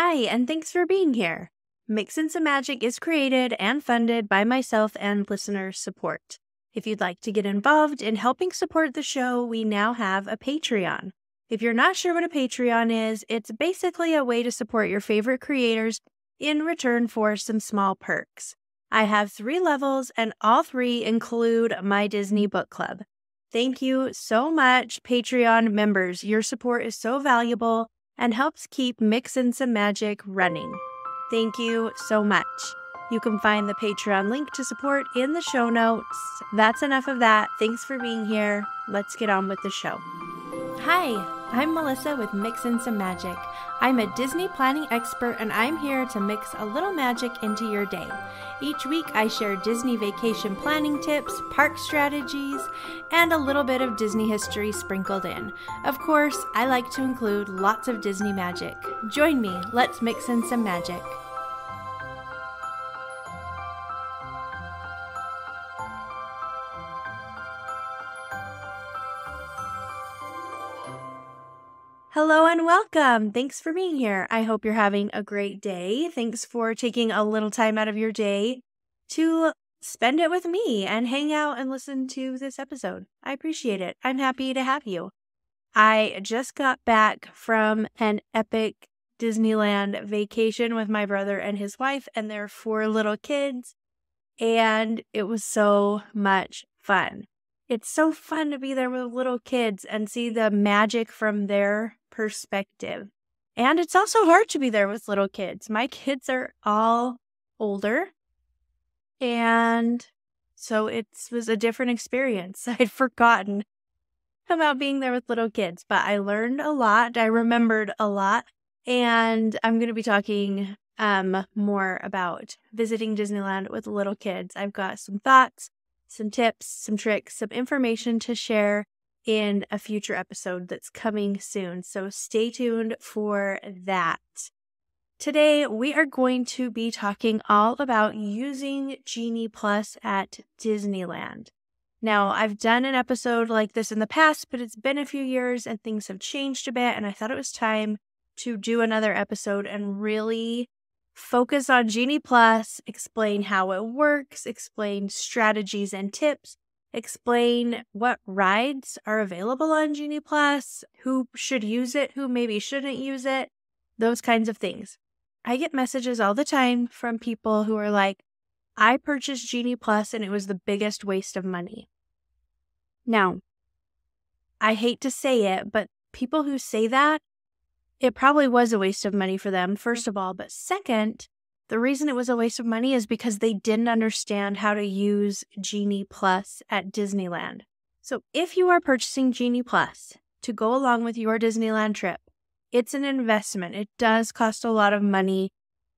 Hi, and thanks for being here. Mix In Some Magic is created and funded by myself and listener support. If you'd like to get involved in helping support the show, we now have a Patreon. If you're not sure what a Patreon is, it's basically a way to support your favorite creators in return for some small perks. I have three levels, and all three include my Disney book club. Thank you so much, Patreon members. Your support is so valuable and helps keep Mix In Some Magic running. Thank you so much. You can find the Patreon link to support in the show notes. That's enough of that. Thanks for being here. Let's get on with the show. Hi, I'm Melissa with Mix In Some Magic. I'm a Disney planning expert and I'm here to mix a little magic into your day. Each week I share Disney vacation planning tips, park strategies, and a little bit of Disney history sprinkled in. Of course, I like to include lots of Disney magic. Join me, let's mix in some magic. Hello and welcome. Thanks for being here. I hope you're having a great day. Thanks for taking a little time out of your day to spend it with me and hang out and listen to this episode. I appreciate it. I'm happy to have you. I just got back from an epic Disneyland vacation with my brother and his wife and their four little kids, and it was so much fun. It's so fun to be there with little kids and see the magic from their perspective. And it's also hard to be there with little kids. My kids are all older. And so it was a different experience. I'd forgotten about being there with little kids, but I learned a lot. I remembered a lot. And I'm going to be talking um, more about visiting Disneyland with little kids. I've got some thoughts, some tips, some tricks, some information to share in a future episode that's coming soon. So stay tuned for that. Today, we are going to be talking all about using Genie Plus at Disneyland. Now, I've done an episode like this in the past, but it's been a few years and things have changed a bit. And I thought it was time to do another episode and really focus on Genie Plus, explain how it works, explain strategies and tips, explain what rides are available on Genie Plus, who should use it, who maybe shouldn't use it, those kinds of things. I get messages all the time from people who are like, I purchased Genie Plus and it was the biggest waste of money. Now, I hate to say it, but people who say that, it probably was a waste of money for them, first of all. But second, the reason it was a waste of money is because they didn't understand how to use Genie Plus at Disneyland. So if you are purchasing Genie Plus to go along with your Disneyland trip, it's an investment. It does cost a lot of money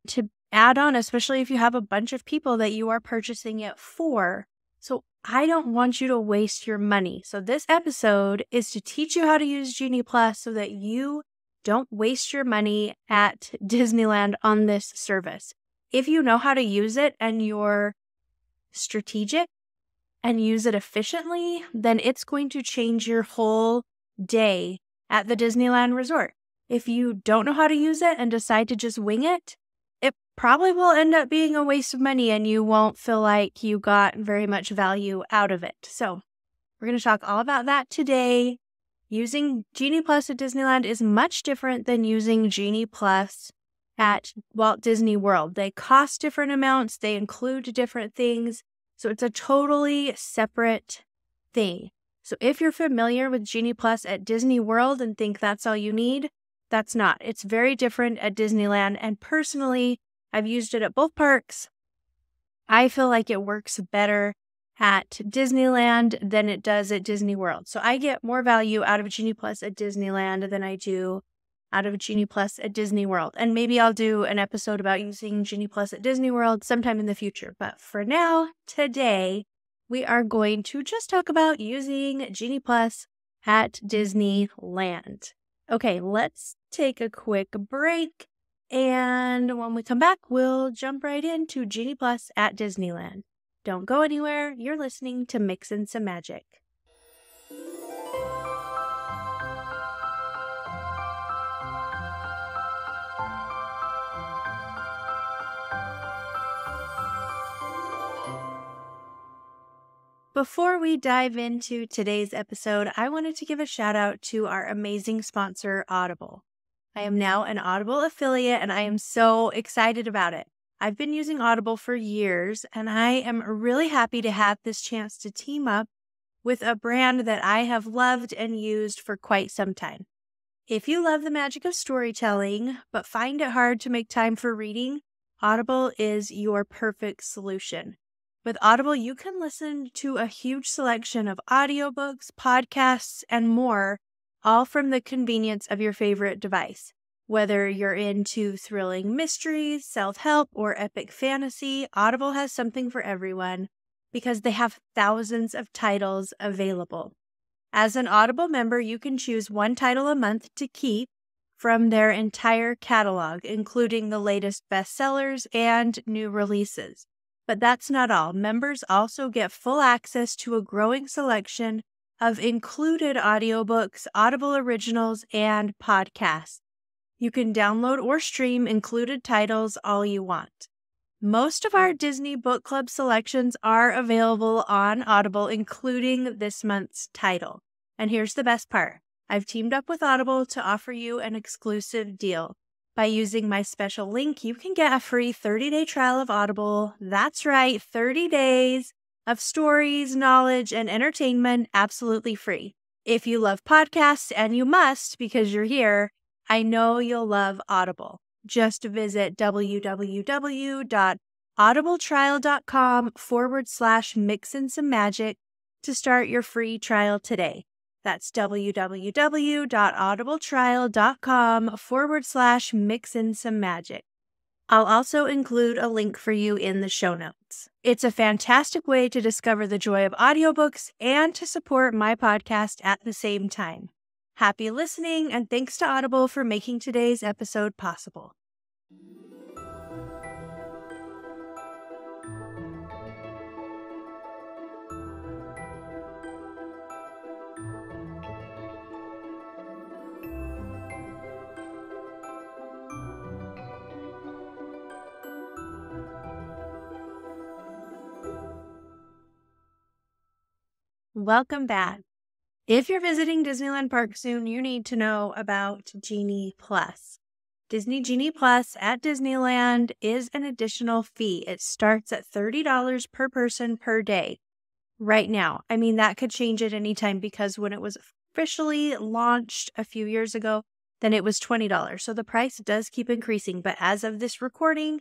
to add on, especially if you have a bunch of people that you are purchasing it for. So I don't want you to waste your money. So this episode is to teach you how to use Genie Plus so that you don't waste your money at Disneyland on this service if you know how to use it and you're strategic and use it efficiently, then it's going to change your whole day at the Disneyland resort. If you don't know how to use it and decide to just wing it, it probably will end up being a waste of money and you won't feel like you got very much value out of it. So, we're going to talk all about that today. Using Genie Plus at Disneyland is much different than using Genie Plus at Walt Disney World. They cost different amounts, they include different things. So it's a totally separate thing. So if you're familiar with Genie Plus at Disney World and think that's all you need, that's not. It's very different at Disneyland. And personally, I've used it at both parks. I feel like it works better at Disneyland than it does at Disney World. So I get more value out of Genie Plus at Disneyland than I do out of Genie Plus at Disney World. And maybe I'll do an episode about using Genie Plus at Disney World sometime in the future. But for now, today, we are going to just talk about using Genie Plus at Disneyland. Okay, let's take a quick break. And when we come back, we'll jump right into Genie Plus at Disneyland. Don't go anywhere. You're listening to Mix In Some Magic. Before we dive into today's episode, I wanted to give a shout out to our amazing sponsor, Audible. I am now an Audible affiliate and I am so excited about it. I've been using Audible for years and I am really happy to have this chance to team up with a brand that I have loved and used for quite some time. If you love the magic of storytelling, but find it hard to make time for reading, Audible is your perfect solution. With Audible, you can listen to a huge selection of audiobooks, podcasts, and more, all from the convenience of your favorite device. Whether you're into thrilling mysteries, self help, or epic fantasy, Audible has something for everyone because they have thousands of titles available. As an Audible member, you can choose one title a month to keep from their entire catalog, including the latest bestsellers and new releases. But that's not all. Members also get full access to a growing selection of included audiobooks, Audible originals, and podcasts. You can download or stream included titles all you want. Most of our Disney Book Club selections are available on Audible, including this month's title. And here's the best part I've teamed up with Audible to offer you an exclusive deal. By using my special link, you can get a free 30 day trial of Audible. That's right, 30 days of stories, knowledge, and entertainment absolutely free. If you love podcasts, and you must because you're here, I know you'll love Audible. Just visit www.audibletrial.com forward slash mix in some magic to start your free trial today. That's www.audibletrial.com forward slash mix in some magic. I'll also include a link for you in the show notes. It's a fantastic way to discover the joy of audiobooks and to support my podcast at the same time. Happy listening, and thanks to Audible for making today's episode possible. Welcome back. If you're visiting Disneyland Park soon, you need to know about Genie Plus. Disney Genie Plus at Disneyland is an additional fee. It starts at $30 per person per day right now. I mean, that could change at any time because when it was officially launched a few years ago, then it was $20. So the price does keep increasing. But as of this recording,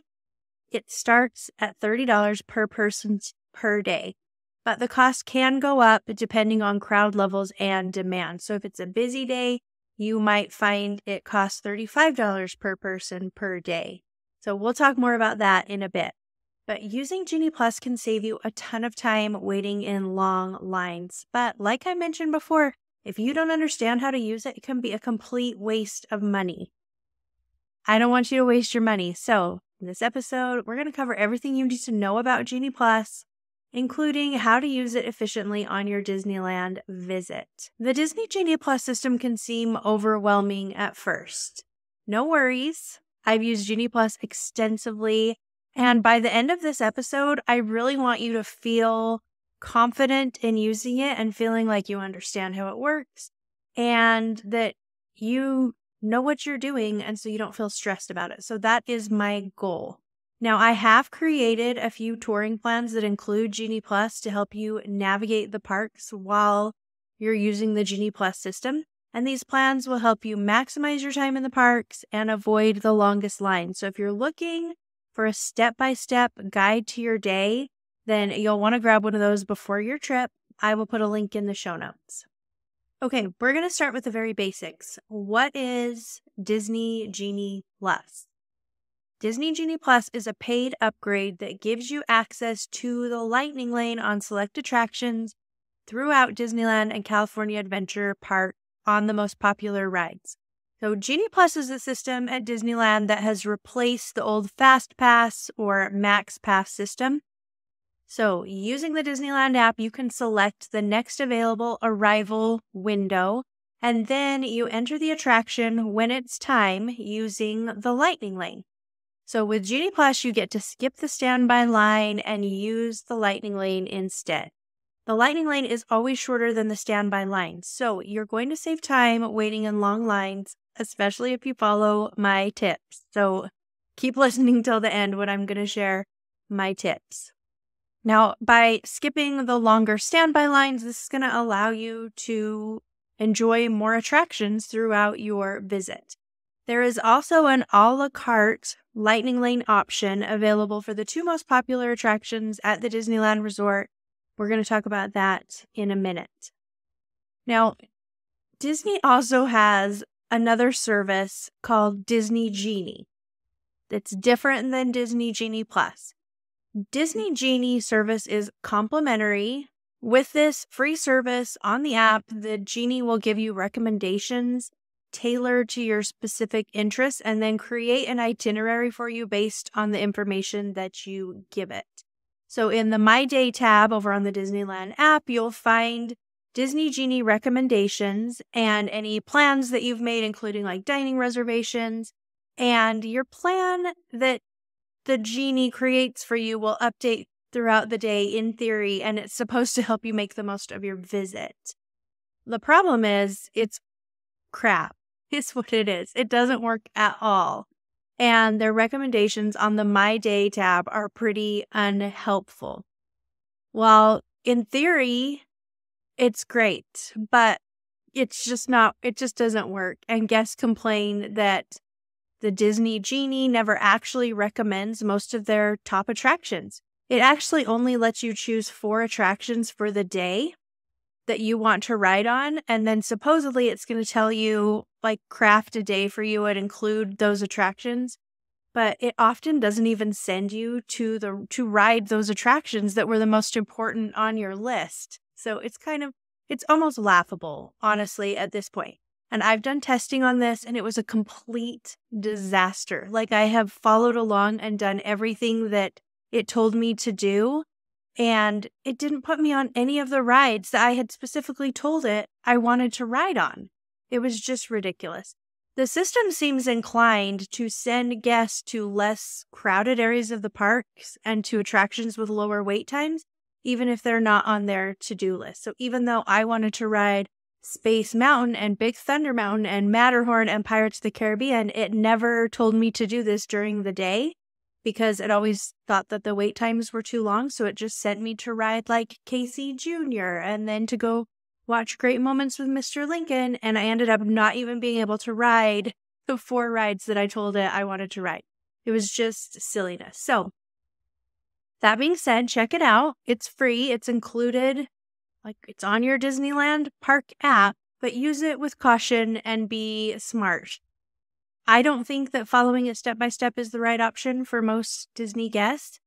it starts at $30 per person per day but the cost can go up depending on crowd levels and demand. So if it's a busy day, you might find it costs $35 per person per day. So we'll talk more about that in a bit. But using Genie Plus can save you a ton of time waiting in long lines. But like I mentioned before, if you don't understand how to use it, it can be a complete waste of money. I don't want you to waste your money. So, in this episode, we're going to cover everything you need to know about Genie Plus, including how to use it efficiently on your Disneyland visit. The Disney Genie Plus system can seem overwhelming at first. No worries. I've used Genie Plus extensively, and by the end of this episode, I really want you to feel confident in using it and feeling like you understand how it works and that you know what you're doing and so you don't feel stressed about it. So that is my goal. Now, I have created a few touring plans that include Genie Plus to help you navigate the parks while you're using the Genie Plus system. And these plans will help you maximize your time in the parks and avoid the longest line. So, if you're looking for a step by step guide to your day, then you'll want to grab one of those before your trip. I will put a link in the show notes. Okay, we're going to start with the very basics. What is Disney Genie Plus? Disney Genie Plus is a paid upgrade that gives you access to the Lightning Lane on select attractions throughout Disneyland and California Adventure Park on the most popular rides. So, Genie Plus is a system at Disneyland that has replaced the old Fast Pass or Max Pass system. So, using the Disneyland app, you can select the next available arrival window, and then you enter the attraction when it's time using the Lightning Lane. So with Genie Plus, you get to skip the standby line and use the Lightning Lane instead. The lightning lane is always shorter than the standby line. So you're going to save time waiting in long lines, especially if you follow my tips. So keep listening till the end when I'm going to share my tips. Now, by skipping the longer standby lines, this is going to allow you to enjoy more attractions throughout your visit. There is also an a la carte Lightning Lane option available for the two most popular attractions at the Disneyland Resort. We're going to talk about that in a minute. Now, Disney also has another service called Disney Genie. that's different than Disney Genie Plus. Disney Genie service is complimentary. With this free service on the app, the Genie will give you recommendations tailored to your specific interests and then create an itinerary for you based on the information that you give it. So, in the My Day tab over on the Disneyland app, you'll find Disney Genie recommendations and any plans that you've made, including like dining reservations. And your plan that the genie creates for you will update throughout the day in theory, and it's supposed to help you make the most of your visit. The problem is, it's crap, is what it is. It doesn't work at all. And their recommendations on the My Day tab are pretty unhelpful. While in theory, it's great, but it's just not, it just doesn't work. And guests complain that the Disney Genie never actually recommends most of their top attractions. It actually only lets you choose four attractions for the day that you want to ride on. And then supposedly it's going to tell you, like, craft a day for you and include those attractions. But it often doesn't even send you to the to ride those attractions that were the most important on your list. So it's kind of it's almost laughable, honestly, at this point. And I've done testing on this and it was a complete disaster. Like I have followed along and done everything that it told me to do. And it didn't put me on any of the rides that I had specifically told it I wanted to ride on. It was just ridiculous. The system seems inclined to send guests to less crowded areas of the parks and to attractions with lower wait times, even if they're not on their to do list. So even though I wanted to ride Space Mountain and Big Thunder Mountain and Matterhorn and Pirates of the Caribbean, it never told me to do this during the day because it always thought that the wait times were too long. So it just sent me to ride like Casey Jr. and then to go watch Great Moments with Mr. Lincoln. And I ended up not even being able to ride the four rides that I told it I wanted to ride. It was just silliness. So, that being said, check it out. It's free, it's included like it's on your Disneyland park app, but use it with caution and be smart. I don't think that following it step by step is the right option for most Disney guests.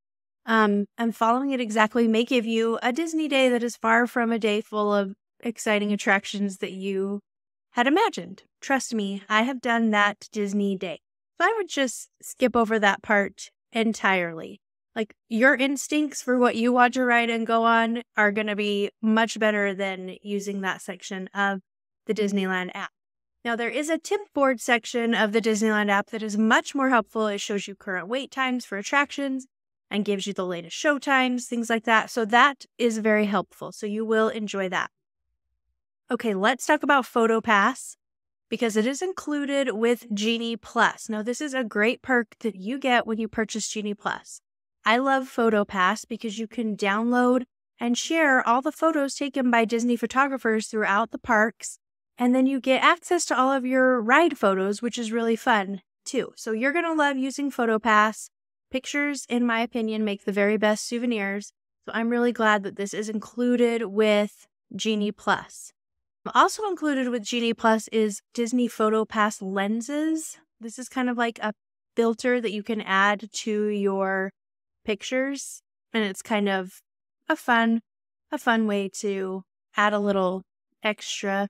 Um, and following it exactly may give you a Disney day that is far from a day full of exciting attractions that you had imagined. Trust me, I have done that Disney day. So I would just skip over that part entirely. Like your instincts for what you want to ride and go on are going to be much better than using that section of the Disneyland app. Now, there is a tip board section of the Disneyland app that is much more helpful. It shows you current wait times for attractions and gives you the latest show times, things like that. So, that is very helpful. So, you will enjoy that. Okay, let's talk about PhotoPass because it is included with Genie Plus. Now, this is a great perk that you get when you purchase Genie Plus. I love PhotoPass because you can download and share all the photos taken by Disney photographers throughout the parks. And then you get access to all of your ride photos, which is really fun too. So you're going to love using PhotoPass. Pictures, in my opinion, make the very best souvenirs. So I'm really glad that this is included with Genie Plus. Also included with Genie Plus is Disney PhotoPass lenses. This is kind of like a filter that you can add to your pictures and it's kind of a fun a fun way to add a little extra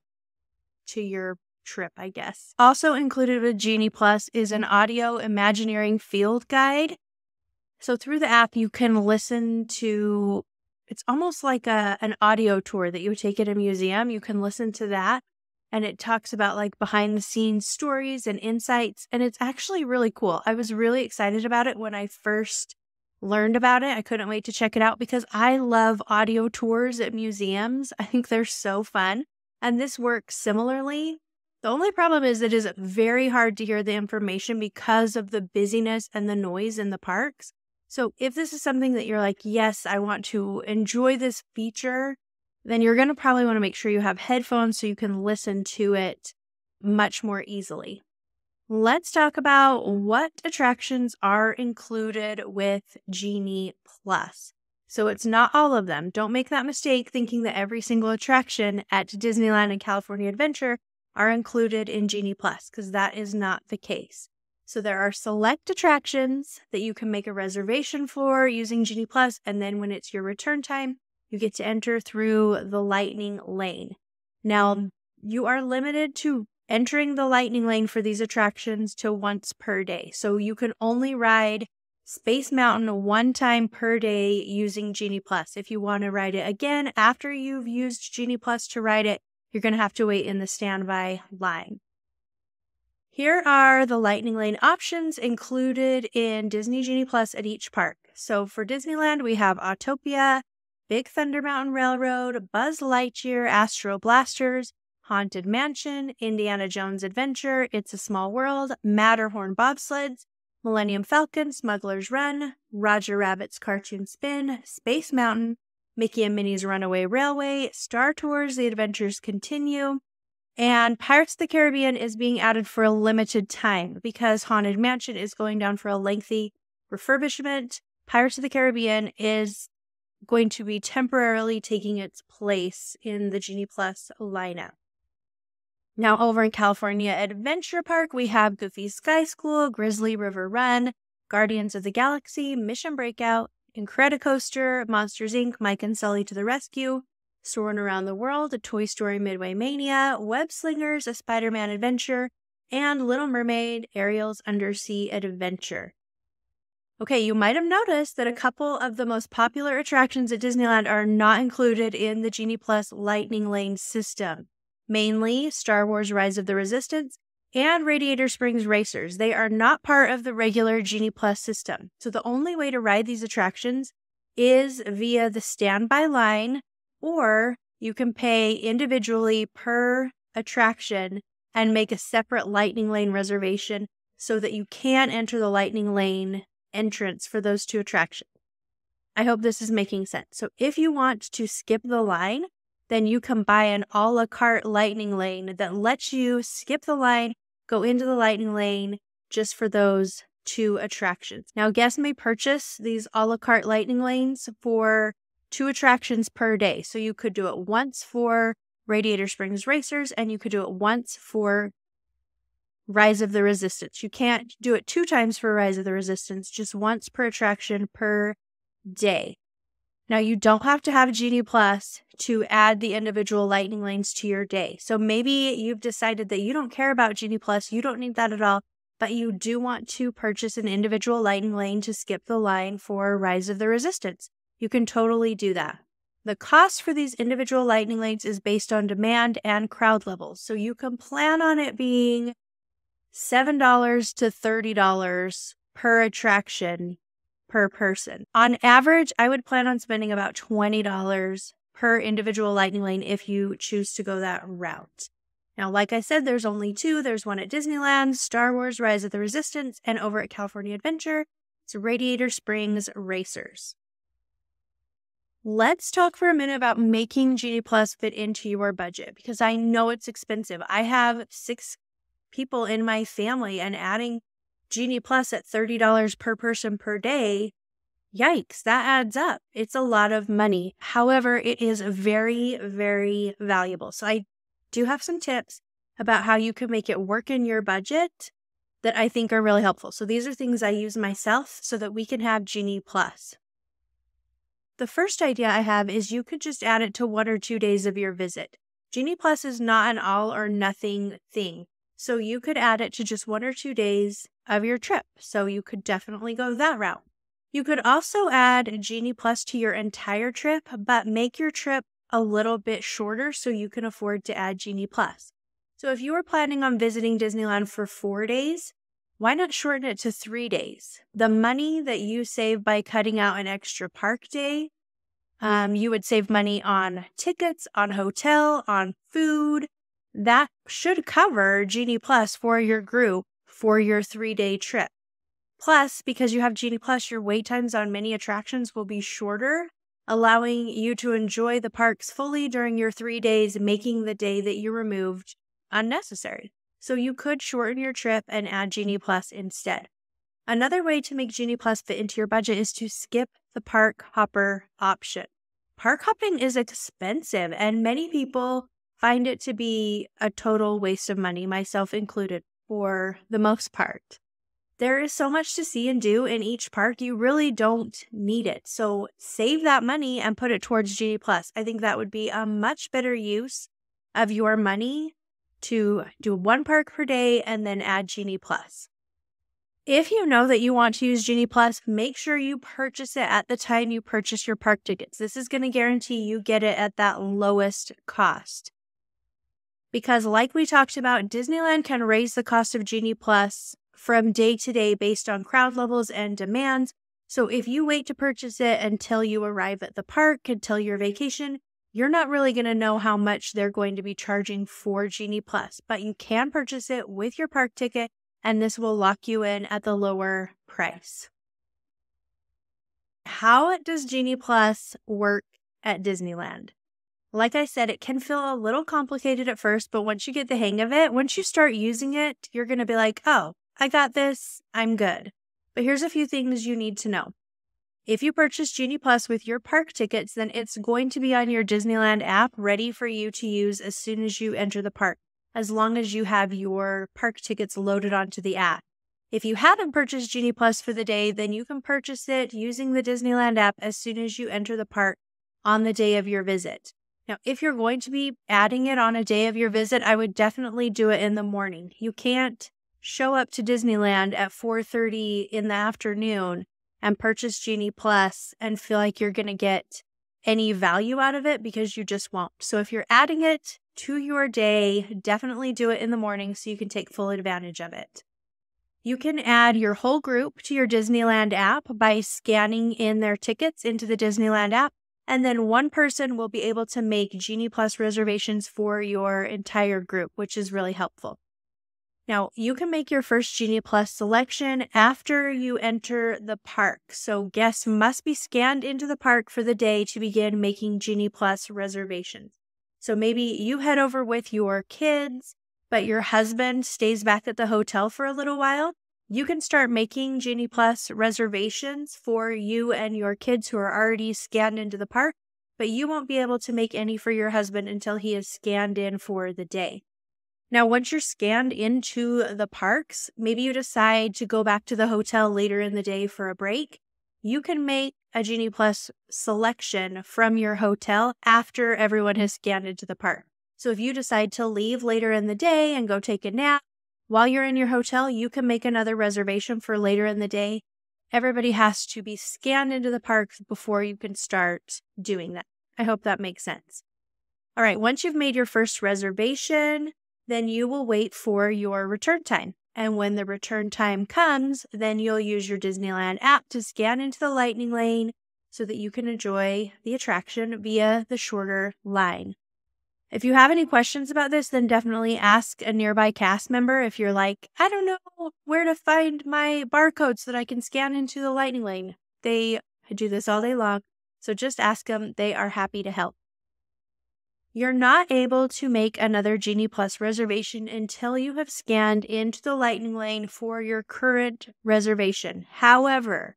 to your trip, I guess. Also included with Genie Plus is an audio Imagineering field guide. So through the app you can listen to it's almost like a an audio tour that you would take at a museum. You can listen to that and it talks about like behind the scenes stories and insights and it's actually really cool. I was really excited about it when I first learned about it. I couldn't wait to check it out because I love audio tours at museums. I think they're so fun. And this works similarly. The only problem is it is very hard to hear the information because of the busyness and the noise in the parks. So if this is something that you're like, yes, I want to enjoy this feature, then you're going to probably want to make sure you have headphones so you can listen to it much more easily. Let's talk about what attractions are included with Genie Plus. So it's not all of them. Don't make that mistake thinking that every single attraction at Disneyland and California Adventure are included in Genie Plus, because that is not the case. So there are select attractions that you can make a reservation for using Genie Plus, and then when it's your return time, you get to enter through the Lightning Lane. Now, mm-hmm. you are limited to entering the lightning lane for these attractions to once per day. So you can only ride Space Mountain one time per day using Genie Plus. If you want to ride it again after you've used Genie Plus to ride it, you're going to have to wait in the standby line. Here are the Lightning Lane options included in Disney Genie Plus at each park. So for Disneyland, we have Autopia, Big Thunder Mountain Railroad, Buzz Lightyear, Astro Blasters, Haunted Mansion, Indiana Jones Adventure, It's a Small World, Matterhorn Bobsleds, Millennium Falcon, Smuggler's Run, Roger Rabbit's Cartoon Spin, Space Mountain, Mickey and Minnie's Runaway Railway, Star Tours The Adventures Continue, and Pirates of the Caribbean is being added for a limited time because Haunted Mansion is going down for a lengthy refurbishment. Pirates of the Caribbean is going to be temporarily taking its place in the Genie Plus lineup. Now, over in California Adventure Park, we have Goofy Sky School, Grizzly River Run, Guardians of the Galaxy, Mission Breakout, Incredicoaster, Monsters Inc., Mike and Sully to the Rescue, Soarin' Around the World, a Toy Story Midway Mania, Web Slingers, a Spider Man Adventure, and Little Mermaid, Ariel's Undersea Adventure. Okay, you might have noticed that a couple of the most popular attractions at Disneyland are not included in the Genie Plus Lightning Lane system mainly Star Wars Rise of the Resistance and Radiator Springs Racers. They are not part of the regular Genie Plus system. So the only way to ride these attractions is via the standby line, or you can pay individually per attraction and make a separate Lightning Lane reservation so that you can enter the Lightning Lane entrance for those two attractions. I hope this is making sense. So if you want to skip the line, then you can buy an a la carte lightning lane that lets you skip the line, go into the lightning lane just for those two attractions. Now, guests may purchase these a la carte lightning lanes for two attractions per day. So you could do it once for Radiator Springs Racers and you could do it once for Rise of the Resistance. You can't do it two times for Rise of the Resistance, just once per attraction per day. Now, you don't have to have Genie Plus to add the individual lightning lanes to your day. So maybe you've decided that you don't care about Genie Plus, you don't need that at all, but you do want to purchase an individual lightning lane to skip the line for Rise of the Resistance. You can totally do that. The cost for these individual lightning lanes is based on demand and crowd levels. So you can plan on it being $7 to $30 per attraction per person. On average, I would plan on spending about $20 per individual lightning lane if you choose to go that route. Now, like I said, there's only two. There's one at Disneyland, Star Wars Rise of the Resistance, and over at California Adventure, it's Radiator Springs Racers. Let's talk for a minute about making Genie Plus fit into your budget because I know it's expensive. I have six people in my family, and adding Genie Plus at $30 per person per day, yikes, that adds up. It's a lot of money. However, it is very, very valuable. So I do have some tips about how you can make it work in your budget that I think are really helpful. So these are things I use myself so that we can have Genie Plus. The first idea I have is you could just add it to one or two days of your visit. Genie Plus is not an all or nothing thing. So you could add it to just one or two days of your trip. So you could definitely go that route. You could also add Genie Plus to your entire trip, but make your trip a little bit shorter so you can afford to add Genie Plus. So if you were planning on visiting Disneyland for four days, why not shorten it to three days? The money that you save by cutting out an extra park day, um, you would save money on tickets, on hotel, on food. That should cover Genie Plus for your group for your three day trip. Plus, because you have Genie Plus, your wait times on many attractions will be shorter, allowing you to enjoy the parks fully during your three days, making the day that you removed unnecessary. So you could shorten your trip and add Genie Plus instead. Another way to make Genie Plus fit into your budget is to skip the park hopper option. Park hopping is expensive, and many people find it to be a total waste of money, myself included, for the most part. There is so much to see and do in each park, you really don't need it. So save that money and put it towards Genie Plus. I think that would be a much better use of your money to do one park per day and then add Genie Plus. If you know that you want to use Genie Plus, make sure you purchase it at the time you purchase your park tickets. This is going to guarantee you get it at that lowest cost. Because, like we talked about, Disneyland can raise the cost of Genie Plus from day to day based on crowd levels and demands. So, if you wait to purchase it until you arrive at the park, until your vacation, you're not really going to know how much they're going to be charging for Genie Plus, but you can purchase it with your park ticket, and this will lock you in at the lower price. How does Genie Plus work at Disneyland? Like I said, it can feel a little complicated at first, but once you get the hang of it, once you start using it, you're going to be like, oh, I got this, I'm good. But here's a few things you need to know. If you purchase Genie Plus with your park tickets, then it's going to be on your Disneyland app ready for you to use as soon as you enter the park, as long as you have your park tickets loaded onto the app. If you haven't purchased Genie Plus for the day, then you can purchase it using the Disneyland app as soon as you enter the park on the day of your visit. Now, if you're going to be adding it on a day of your visit, I would definitely do it in the morning. You can't show up to Disneyland at 4:30 in the afternoon and purchase Genie Plus and feel like you're going to get any value out of it because you just won't. So if you're adding it to your day, definitely do it in the morning so you can take full advantage of it. You can add your whole group to your Disneyland app by scanning in their tickets into the Disneyland app. And then one person will be able to make Genie Plus reservations for your entire group, which is really helpful. Now, you can make your first Genie Plus selection after you enter the park. So, guests must be scanned into the park for the day to begin making Genie Plus reservations. So, maybe you head over with your kids, but your husband stays back at the hotel for a little while. You can start making Genie Plus reservations for you and your kids who are already scanned into the park, but you won't be able to make any for your husband until he is scanned in for the day. Now, once you're scanned into the parks, maybe you decide to go back to the hotel later in the day for a break. You can make a Genie Plus selection from your hotel after everyone has scanned into the park. So if you decide to leave later in the day and go take a nap, while you're in your hotel, you can make another reservation for later in the day. Everybody has to be scanned into the park before you can start doing that. I hope that makes sense. All right, once you've made your first reservation, then you will wait for your return time. And when the return time comes, then you'll use your Disneyland app to scan into the lightning lane so that you can enjoy the attraction via the shorter line. If you have any questions about this, then definitely ask a nearby cast member. If you're like, I don't know where to find my barcode so that I can scan into the lightning lane, they do this all day long. So just ask them, they are happy to help. You're not able to make another Genie Plus reservation until you have scanned into the Lightning Lane for your current reservation. However,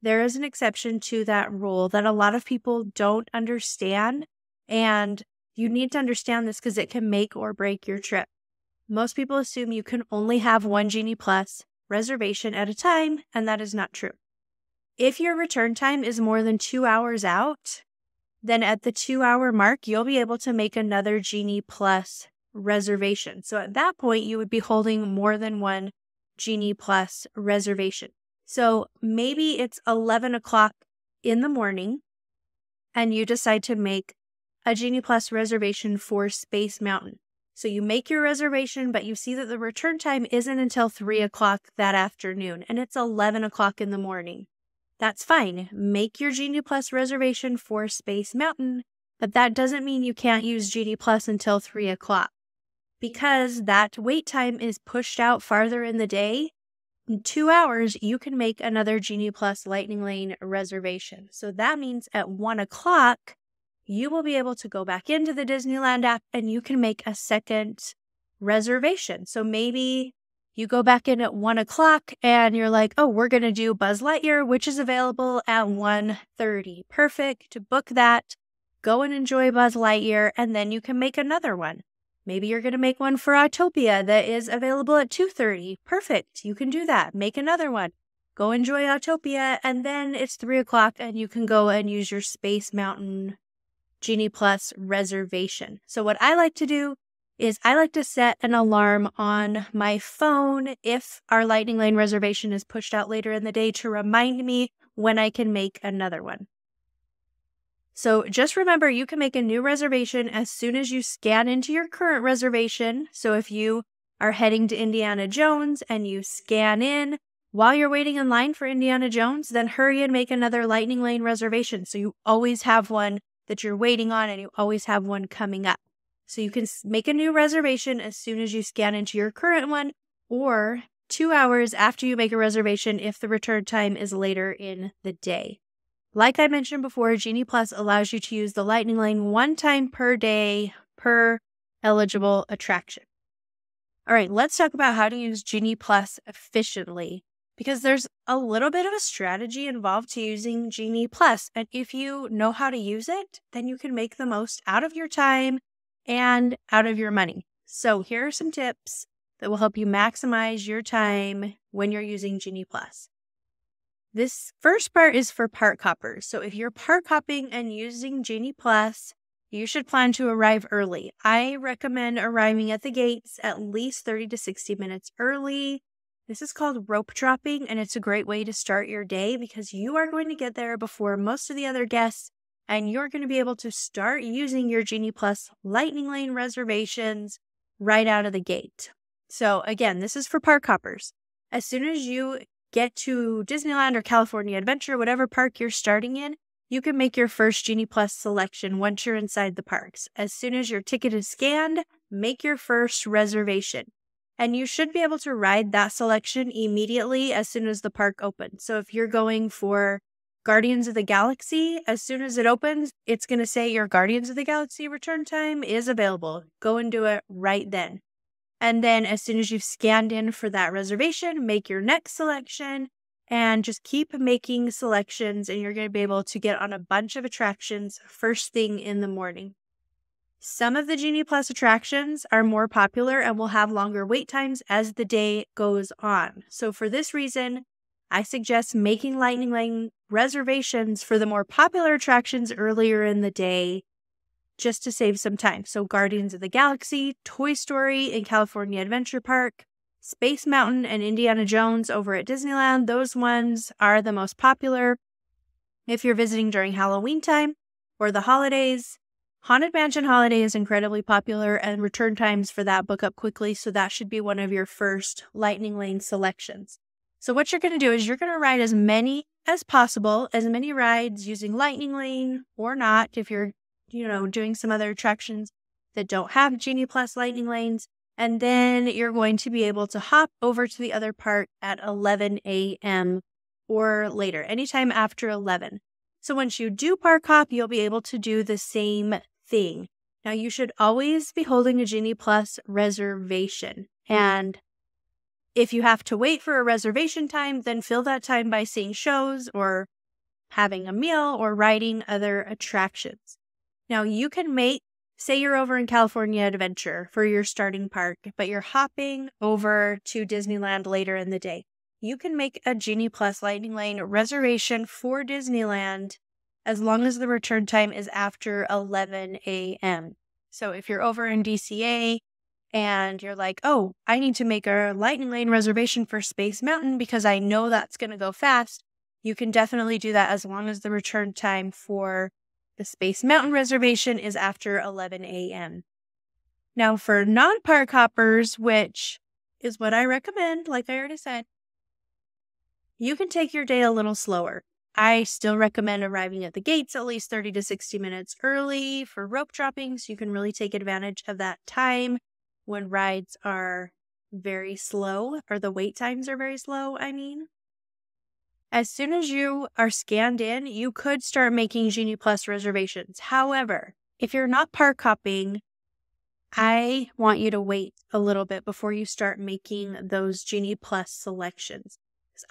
there is an exception to that rule that a lot of people don't understand, and you need to understand this because it can make or break your trip. Most people assume you can only have one Genie Plus reservation at a time, and that is not true. If your return time is more than two hours out, then at the two hour mark, you'll be able to make another Genie Plus reservation. So at that point, you would be holding more than one Genie Plus reservation. So maybe it's 11 o'clock in the morning and you decide to make a Genie Plus reservation for Space Mountain. So you make your reservation, but you see that the return time isn't until three o'clock that afternoon and it's 11 o'clock in the morning. That's fine. Make your Genie Plus reservation for Space Mountain, but that doesn't mean you can't use Genie Plus until three o'clock because that wait time is pushed out farther in the day. In two hours, you can make another Genie Plus Lightning Lane reservation. So that means at one o'clock, you will be able to go back into the Disneyland app and you can make a second reservation. So maybe you go back in at one o'clock and you're like, oh, we're going to do Buzz Lightyear, which is available at 1.30. Perfect. To book that, go and enjoy Buzz Lightyear, and then you can make another one. Maybe you're going to make one for Autopia that is available at 2.30. Perfect. You can do that. Make another one. Go enjoy Autopia, and then it's 3 o'clock and you can go and use your Space Mountain Genie Plus reservation. So, what I like to do is I like to set an alarm on my phone if our Lightning Lane reservation is pushed out later in the day to remind me when I can make another one. So, just remember you can make a new reservation as soon as you scan into your current reservation. So, if you are heading to Indiana Jones and you scan in while you're waiting in line for Indiana Jones, then hurry and make another Lightning Lane reservation so you always have one that you're waiting on and you always have one coming up. So you can make a new reservation as soon as you scan into your current one or two hours after you make a reservation if the return time is later in the day. Like I mentioned before, Genie Plus allows you to use the Lightning Lane one time per day per eligible attraction. All right, let's talk about how to use Genie Plus efficiently because there's a little bit of a strategy involved to using Genie Plus. And if you know how to use it, then you can make the most out of your time and out of your money. So here are some tips that will help you maximize your time when you're using Genie Plus. This first part is for park hoppers. So if you're park hopping and using Genie Plus, you should plan to arrive early. I recommend arriving at the gates at least 30 to 60 minutes early this is called rope dropping, and it's a great way to start your day because you are going to get there before most of the other guests, and you're going to be able to start using your Genie Plus Lightning Lane reservations right out of the gate. So, again, this is for park hoppers. As soon as you get to Disneyland or California Adventure, whatever park you're starting in, you can make your first Genie Plus selection once you're inside the parks. As soon as your ticket is scanned, make your first reservation and you should be able to ride that selection immediately as soon as the park opens. So if you're going for Guardians of the Galaxy, as soon as it opens, it's going to say your Guardians of the Galaxy return time is available. Go and do it right then. And then as soon as you've scanned in for that reservation, make your next selection and just keep making selections and you're going to be able to get on a bunch of attractions first thing in the morning. Some of the Genie Plus attractions are more popular and will have longer wait times as the day goes on. So, for this reason, I suggest making Lightning Lane reservations for the more popular attractions earlier in the day just to save some time. So, Guardians of the Galaxy, Toy Story in California Adventure Park, Space Mountain, and Indiana Jones over at Disneyland, those ones are the most popular. If you're visiting during Halloween time or the holidays, Haunted Mansion Holiday is incredibly popular, and return times for that book up quickly, so that should be one of your first Lightning Lane selections. So, what you're going to do is you're going to ride as many as possible, as many rides using Lightning Lane or not, if you're, you know, doing some other attractions that don't have Genie Plus Lightning Lanes. And then you're going to be able to hop over to the other part at 11 a.m. or later, anytime after 11. So once you do park hop, you'll be able to do the same thing. Now, you should always be holding a Genie Plus reservation. And if you have to wait for a reservation time, then fill that time by seeing shows or having a meal or riding other attractions. Now, you can make, say you're over in California Adventure for your starting park, but you're hopping over to Disneyland later in the day you can make a Genie Plus Lightning Lane reservation for Disneyland as long as the return time is after 11 a.m. So if you're over in DCA and you're like, oh, I need to make a Lightning Lane reservation for Space Mountain because I know that's going to go fast, you can definitely do that as long as the return time for the Space Mountain reservation is after 11 a.m. Now, for non park hoppers, which is what I recommend, like I already said, you can take your day a little slower. I still recommend arriving at the gates at least 30 to 60 minutes early for rope droppings. You can really take advantage of that time when rides are very slow or the wait times are very slow, I mean. As soon as you are scanned in, you could start making Genie Plus reservations. However, if you're not park hopping, I want you to wait a little bit before you start making those Genie Plus selections.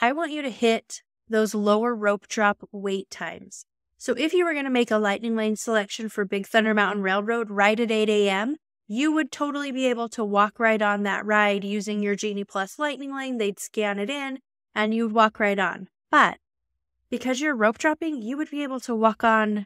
I want you to hit those lower rope drop wait times. So if you were going to make a lightning lane selection for Big Thunder Mountain Railroad right at 8 a.m., you would totally be able to walk right on that ride using your Genie Plus lightning lane. They'd scan it in and you'd walk right on. But because you're rope dropping, you would be able to walk on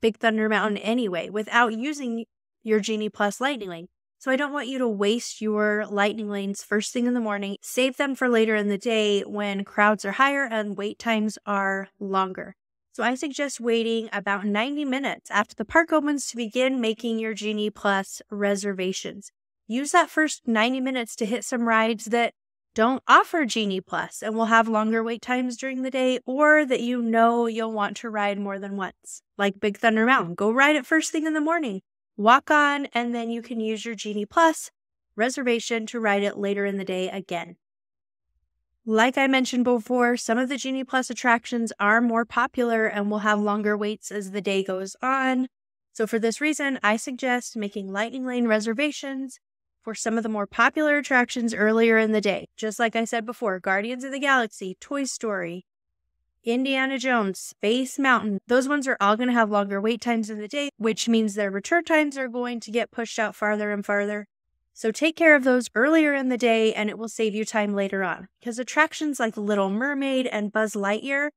Big Thunder Mountain anyway without using your Genie Plus lightning lane. So I don't want you to waste your lightning lanes first thing in the morning. Save them for later in the day when crowds are higher and wait times are longer. So I suggest waiting about 90 minutes after the park opens to begin making your Genie Plus reservations. Use that first 90 minutes to hit some rides that don't offer Genie Plus and will have longer wait times during the day, or that you know you'll want to ride more than once, like Big Thunder Mountain. Go ride it first thing in the morning walk on, and then you can use your Genie Plus reservation to ride it later in the day again. Like I mentioned before, some of the Genie Plus attractions are more popular and will have longer waits as the day goes on. So, for this reason, I suggest making Lightning Lane reservations for some of the more popular attractions earlier in the day. Just like I said before Guardians of the Galaxy, Toy Story, Indiana Jones, Space Mountain, those ones are all going to have longer wait times in the day, which means their return times are going to get pushed out farther and farther. So take care of those earlier in the day and it will save you time later on. Because attractions like Little Mermaid and Buzz Lightyear,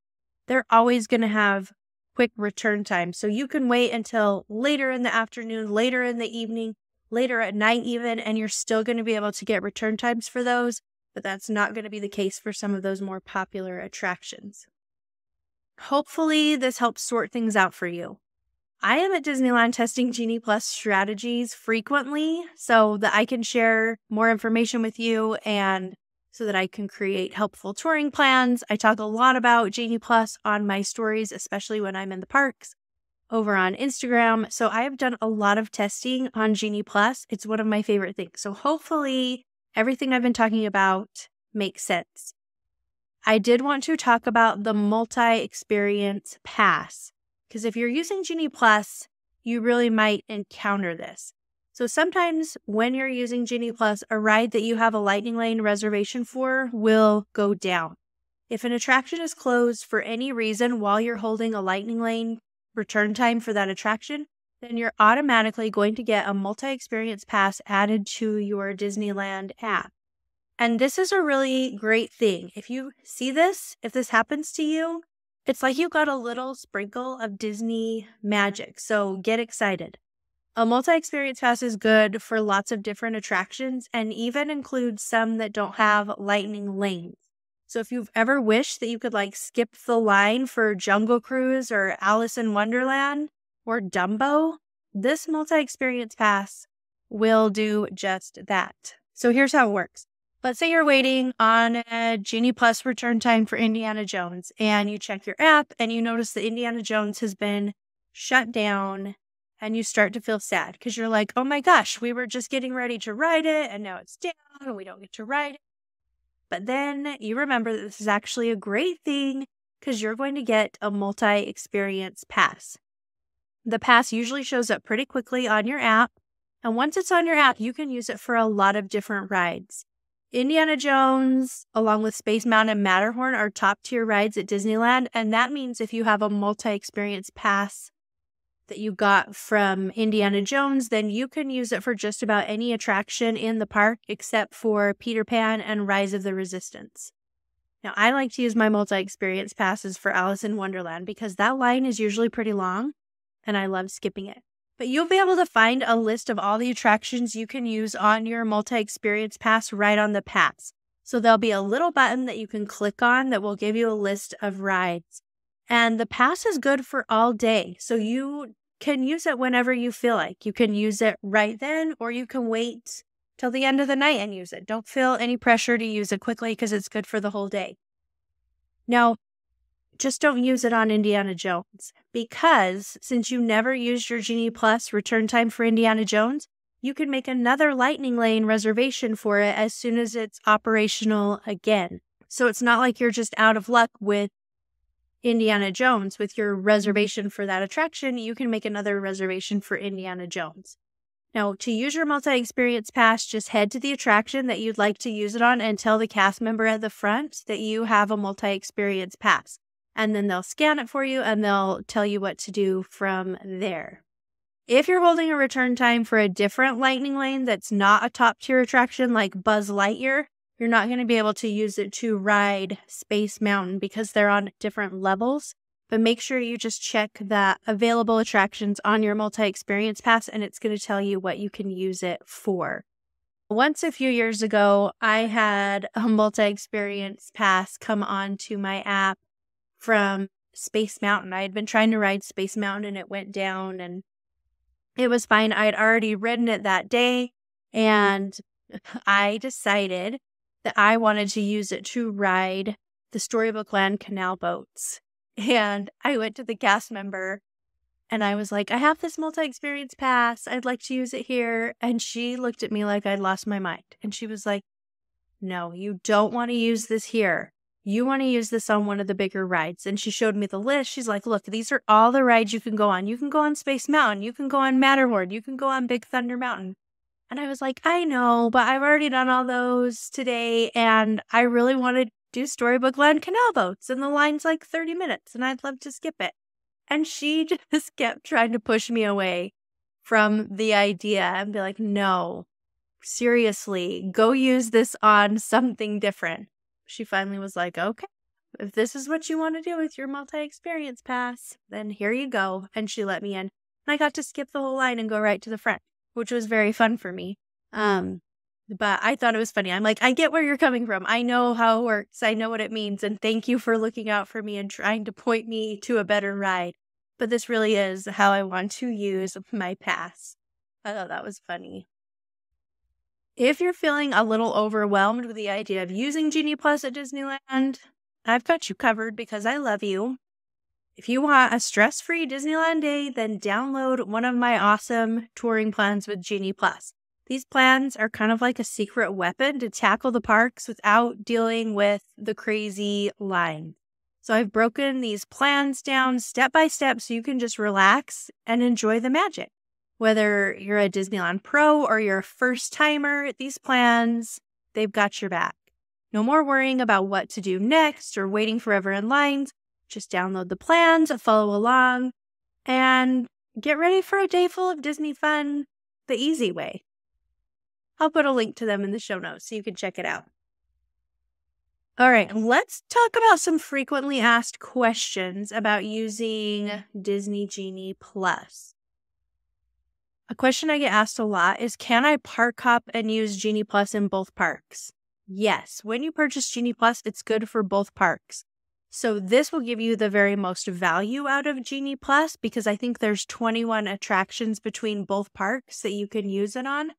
they're always going to have quick return time. So you can wait until later in the afternoon, later in the evening, later at night, even, and you're still going to be able to get return times for those. But that's not going to be the case for some of those more popular attractions. Hopefully, this helps sort things out for you. I am at Disneyland testing Genie Plus strategies frequently so that I can share more information with you and so that I can create helpful touring plans. I talk a lot about Genie Plus on my stories, especially when I'm in the parks over on Instagram. So I have done a lot of testing on Genie Plus. It's one of my favorite things. So hopefully, everything I've been talking about makes sense. I did want to talk about the multi experience pass because if you're using Genie Plus, you really might encounter this. So sometimes when you're using Genie Plus, a ride that you have a Lightning Lane reservation for will go down. If an attraction is closed for any reason while you're holding a Lightning Lane return time for that attraction, then you're automatically going to get a multi experience pass added to your Disneyland app. And this is a really great thing. If you see this, if this happens to you, it's like you got a little sprinkle of Disney magic. So get excited. A multi experience pass is good for lots of different attractions and even includes some that don't have lightning lanes. So if you've ever wished that you could like skip the line for Jungle Cruise or Alice in Wonderland or Dumbo, this multi experience pass will do just that. So here's how it works. Let's say you're waiting on a Genie Plus return time for Indiana Jones and you check your app and you notice that Indiana Jones has been shut down and you start to feel sad because you're like, oh my gosh, we were just getting ready to ride it and now it's down and we don't get to ride it. But then you remember that this is actually a great thing because you're going to get a multi experience pass. The pass usually shows up pretty quickly on your app. And once it's on your app, you can use it for a lot of different rides. Indiana Jones, along with Space Mountain and Matterhorn, are top tier rides at Disneyland. And that means if you have a multi experience pass that you got from Indiana Jones, then you can use it for just about any attraction in the park except for Peter Pan and Rise of the Resistance. Now, I like to use my multi experience passes for Alice in Wonderland because that line is usually pretty long and I love skipping it. But you'll be able to find a list of all the attractions you can use on your multi experience pass right on the pass. So there'll be a little button that you can click on that will give you a list of rides. And the pass is good for all day. So you can use it whenever you feel like. You can use it right then, or you can wait till the end of the night and use it. Don't feel any pressure to use it quickly because it's good for the whole day. Now, just don't use it on Indiana Jones because since you never used your Genie Plus return time for Indiana Jones, you can make another Lightning Lane reservation for it as soon as it's operational again. So it's not like you're just out of luck with Indiana Jones with your mm-hmm. reservation for that attraction. You can make another reservation for Indiana Jones. Now, to use your multi experience pass, just head to the attraction that you'd like to use it on and tell the cast member at the front that you have a multi experience pass and then they'll scan it for you and they'll tell you what to do from there. If you're holding a return time for a different lightning lane that's not a top tier attraction like Buzz Lightyear, you're not going to be able to use it to ride Space Mountain because they're on different levels. But make sure you just check the available attractions on your multi experience pass and it's going to tell you what you can use it for. Once a few years ago, I had a multi experience pass come onto my app from Space Mountain. I had been trying to ride Space Mountain and it went down and it was fine. I had already ridden it that day and I decided that I wanted to use it to ride the Storybook Land canal boats. And I went to the cast member and I was like, I have this multi experience pass. I'd like to use it here. And she looked at me like I'd lost my mind. And she was like, No, you don't want to use this here you want to use this on one of the bigger rides. And she showed me the list. She's like, look, these are all the rides you can go on. You can go on Space Mountain. You can go on Matterhorn. You can go on Big Thunder Mountain. And I was like, I know, but I've already done all those today. And I really want to do Storybook Land canal boats. And the line's like 30 minutes. And I'd love to skip it. And she just kept trying to push me away from the idea and be like, no, seriously, go use this on something different she finally was like, okay, if this is what you want to do with your multi experience pass, then here you go. And she let me in. And I got to skip the whole line and go right to the front, which was very fun for me. Um, but I thought it was funny. I'm like, I get where you're coming from. I know how it works. I know what it means. And thank you for looking out for me and trying to point me to a better ride. But this really is how I want to use my pass. I thought that was funny. If you're feeling a little overwhelmed with the idea of using Genie Plus at Disneyland, I've got you covered because I love you. If you want a stress free Disneyland day, then download one of my awesome touring plans with Genie Plus. These plans are kind of like a secret weapon to tackle the parks without dealing with the crazy line. So I've broken these plans down step by step so you can just relax and enjoy the magic. Whether you're a Disneyland Pro or you're a first timer, these plans, they've got your back. No more worrying about what to do next or waiting forever in lines. Just download the plans, follow along, and get ready for a day full of Disney fun the easy way. I'll put a link to them in the show notes so you can check it out. All right, let's talk about some frequently asked questions about using Disney Genie Plus. A question I get asked a lot is Can I park hop and use Genie Plus in both parks? Yes. When you purchase Genie Plus, it's good for both parks. So this will give you the very most value out of Genie Plus because I think there's 21 attractions between both parks that you can use it on.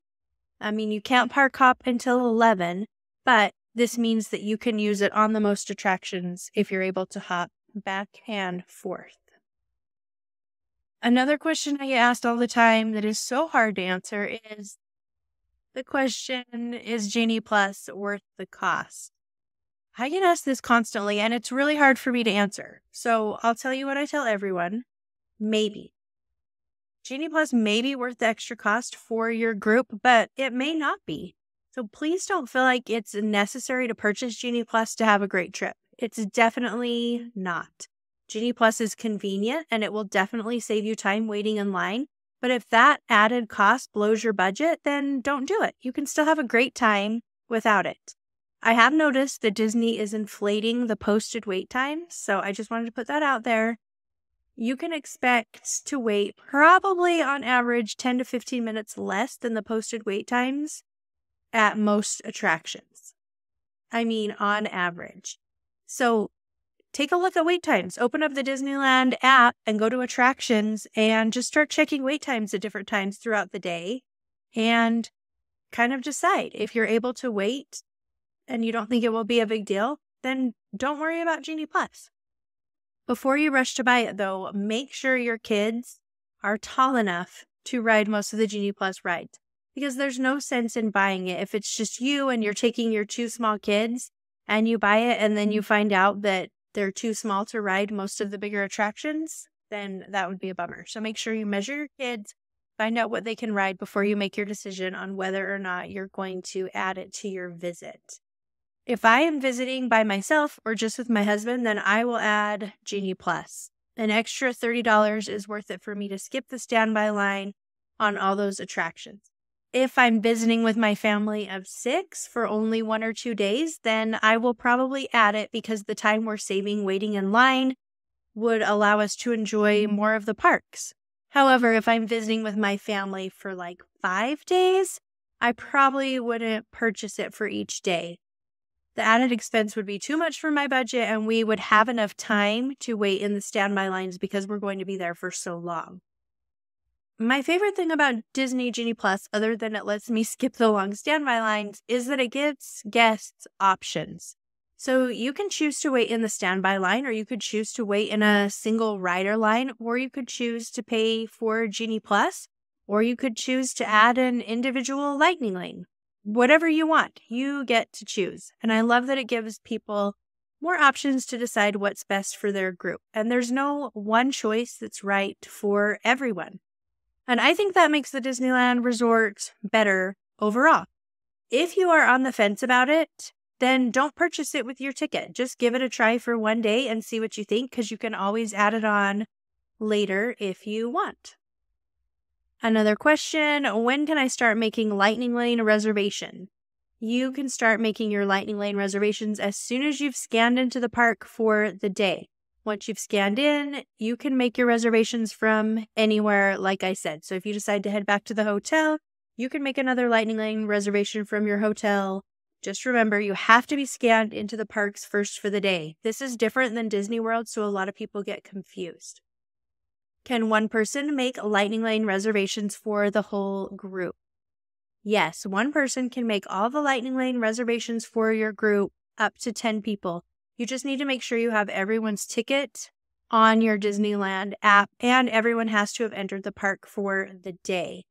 I mean, you can't park hop until 11, but this means that you can use it on the most attractions if you're able to hop back and forth. Another question I get asked all the time that is so hard to answer is the question Is Genie Plus worth the cost? I get asked this constantly, and it's really hard for me to answer. So I'll tell you what I tell everyone maybe. Genie Plus may be worth the extra cost for your group, but it may not be. So please don't feel like it's necessary to purchase Genie Plus to have a great trip. It's definitely not. Genie Plus is convenient and it will definitely save you time waiting in line. But if that added cost blows your budget, then don't do it. You can still have a great time without it. I have noticed that Disney is inflating the posted wait times, so I just wanted to put that out there. You can expect to wait probably on average 10 to 15 minutes less than the posted wait times at most attractions. I mean, on average. So take a look at wait times. Open up the Disneyland app and go to attractions and just start checking wait times at different times throughout the day and kind of decide if you're able to wait and you don't think it will be a big deal, then don't worry about Genie Plus. Before you rush to buy it, though, make sure your kids are tall enough to ride most of the Genie Plus rides because there's no sense in buying it if it's just you and you're taking your two small kids and you buy it and then you mm-hmm. find out that they're too small to ride most of the bigger attractions, then that would be a bummer. So make sure you measure your kids, find out what they can ride before you make your decision on whether or not you're going to add it to your visit. If I am visiting by myself or just with my husband, then I will add Genie Plus. An extra $30 is worth it for me to skip the standby line on all those attractions. If I'm visiting with my family of six for only one or two days, then I will probably add it because the time we're saving waiting in line would allow us to enjoy mm-hmm. more of the parks. However, if I'm visiting with my family for like five days, I probably wouldn't purchase it for each day. The added expense would be too much for my budget, and we would have enough time to wait in the standby lines because we're going to be there for so long. My favorite thing about Disney Genie Plus, other than it lets me skip the long standby lines, is that it gives guests options. So you can choose to wait in the standby line, or you could choose to wait in a single rider line, or you could choose to pay for Genie Plus, or you could choose to add an individual lightning lane. Whatever you want, you get to choose. And I love that it gives people more options to decide what's best for their group. And there's no one choice that's right for everyone. And I think that makes the Disneyland resort better overall. If you are on the fence about it, then don't purchase it with your ticket. Just give it a try for one day and see what you think because you can always add it on later if you want. Another question When can I start making Lightning Lane reservation? You can start making your Lightning Lane reservations as soon as you've scanned into the park for the day. Once you've scanned in, you can make your reservations from anywhere, like I said. So if you decide to head back to the hotel, you can make another Lightning Lane reservation from your hotel. Just remember, you have to be scanned into the parks first for the day. This is different than Disney World, so a lot of people get confused. Can one person make Lightning Lane reservations for the whole group? Yes, one person can make all the Lightning Lane reservations for your group up to 10 people. You just need to make sure you have everyone's ticket on your Disneyland app, and everyone has to have entered the park for the day.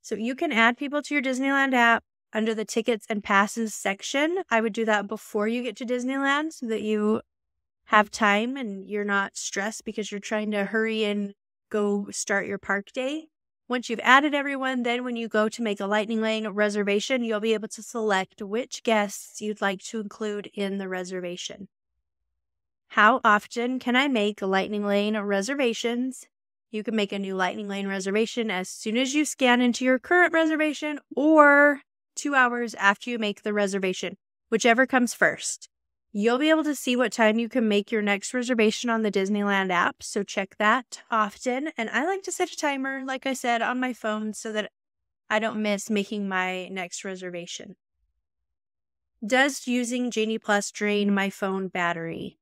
So you can add people to your Disneyland app under the tickets and passes section. I would do that before you get to Disneyland so that you have time and you're not stressed because you're trying to hurry and go start your park day. Once you've added everyone, then when you go to make a Lightning Lane reservation, you'll be able to select which guests you'd like to include in the reservation. How often can I make Lightning Lane reservations? You can make a new Lightning Lane reservation as soon as you scan into your current reservation or two hours after you make the reservation, whichever comes first. You'll be able to see what time you can make your next reservation on the Disneyland app, so check that often. And I like to set a timer, like I said, on my phone so that I don't miss making my next reservation. Does using Genie Plus drain my phone battery?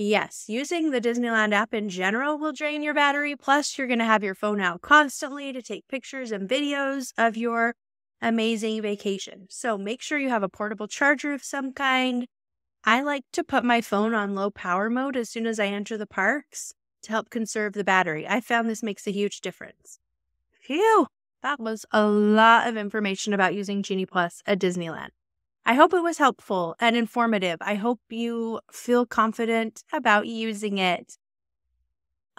Yes, using the Disneyland app in general will drain your battery. Plus, you're going to have your phone out constantly to take pictures and videos of your amazing vacation. So make sure you have a portable charger of some kind. I like to put my phone on low power mode as soon as I enter the parks to help conserve the battery. I found this makes a huge difference. Phew, that was a lot of information about using Genie Plus at Disneyland. I hope it was helpful and informative. I hope you feel confident about using it.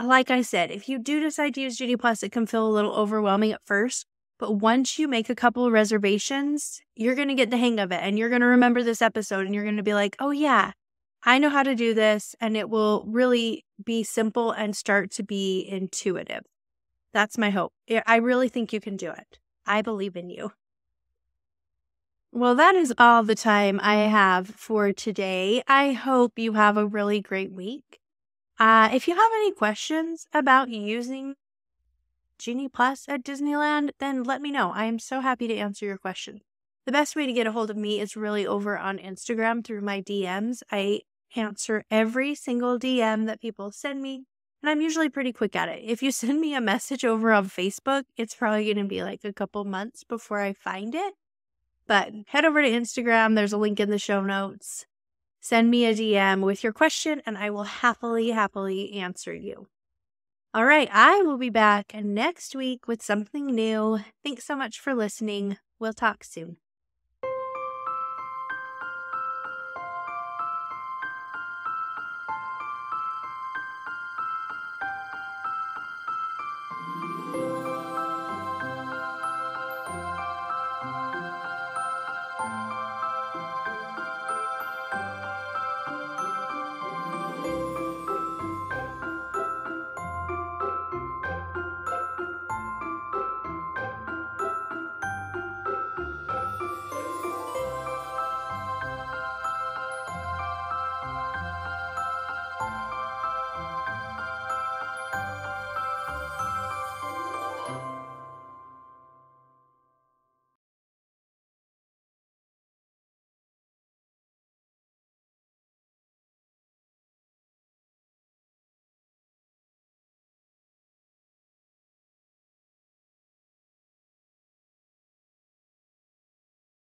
Like I said, if you do decide to use Genie Plus, it can feel a little overwhelming at first. But once you make a couple of reservations, you're going to get the hang of it and you're going to remember this episode and you're going to be like, oh, yeah, I know how to do this. And it will really be simple and start to be intuitive. That's my hope. I really think you can do it. I believe in you. Well, that is all the time I have for today. I hope you have a really great week. Uh, if you have any questions about using Genie Plus at Disneyland, then let me know. I am so happy to answer your questions. The best way to get a hold of me is really over on Instagram through my DMs. I answer every single DM that people send me. And I'm usually pretty quick at it. If you send me a message over on Facebook, it's probably going to be like a couple months before I find it. But head over to Instagram. There's a link in the show notes. Send me a DM with your question, and I will happily, happily answer you. All right, I will be back next week with something new. Thanks so much for listening. We'll talk soon.